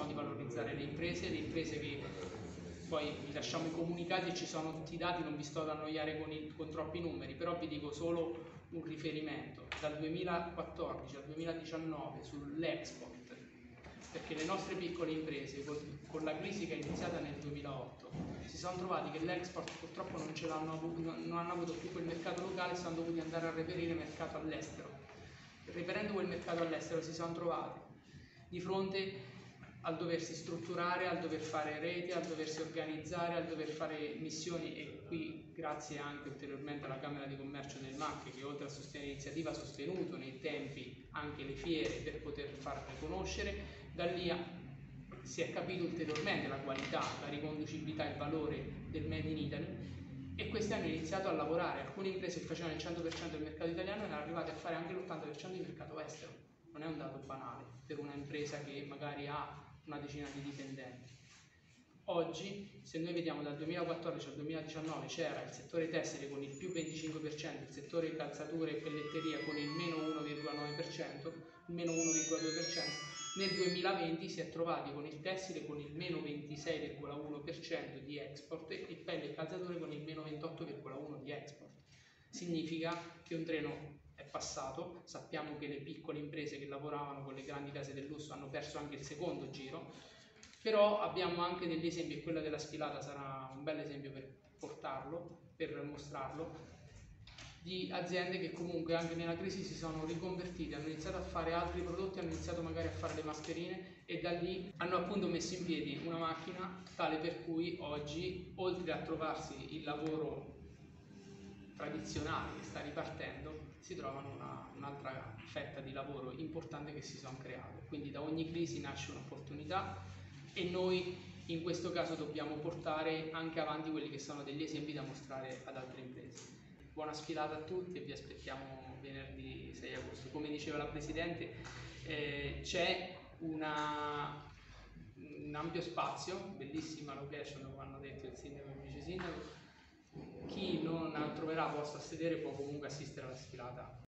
di valorizzare le imprese, le imprese che poi vi lasciamo i comunicati ci sono tutti i dati, non vi sto ad annoiare con, il, con troppi numeri, però vi dico solo un riferimento. Dal 2014 al 2019 sull'export perché le nostre piccole imprese con, con, la crisi che è iniziata nel 2008 si sono trovati che l'export purtroppo non, ce l'hanno avuto, non hanno avuto più quel mercato locale e sono dovuti andare a reperire mercato all'estero. Reperendo quel mercato all'estero si sono trovati di fronte al doversi strutturare, al dover fare reti, al doversi organizzare, al dover fare missioni e qui grazie anche ulteriormente alla Camera di Commercio del MAC che oltre a sostenere l'iniziativa ha sostenuto nei tempi anche le fiere per poter farle conoscere, da lì si è capito ulteriormente la qualità, la riconducibilità e il valore del Made in Italy e questi hanno iniziato a lavorare, alcune imprese che facevano il 100% del mercato italiano erano arrivate a fare anche l'80% del mercato estero, non è un dato banale per una impresa che magari ha una decina di dipendenti. Oggi, se noi vediamo dal 2014 al 2019 c'era il settore tessile con il più 25%, il settore calzature e pelletteria con il meno 1,9%, il meno 1,2%, nel 2020 si è trovati con il tessile con il meno 26,1% di export e pelle e calzature con il meno 28,1% di export. Significa che un treno passato, sappiamo che le piccole imprese che lavoravano con le grandi case del lusso hanno perso anche il secondo giro, però abbiamo anche degli esempi e quella della sfilata sarà un bel esempio per portarlo, per mostrarlo, di aziende che comunque anche nella crisi si sono riconvertite, hanno iniziato a fare altri prodotti, hanno iniziato magari a fare le mascherine e da lì hanno appunto messo in piedi una macchina tale per cui oggi oltre a trovarsi il lavoro tradizionale che sta ripartendo si trovano una, un'altra fetta di lavoro importante che si sono create. Quindi da ogni crisi nasce un'opportunità e noi in questo caso dobbiamo portare anche avanti quelli che sono degli esempi da mostrare ad altre imprese. Buona sfilata a tutti e vi aspettiamo venerdì 6 agosto. Come diceva la Presidente, eh, c'è una, un ampio spazio, bellissima location, come hanno detto il sindaco e il vice sindaco, troverà posto a sedere può comunque assistere alla sfilata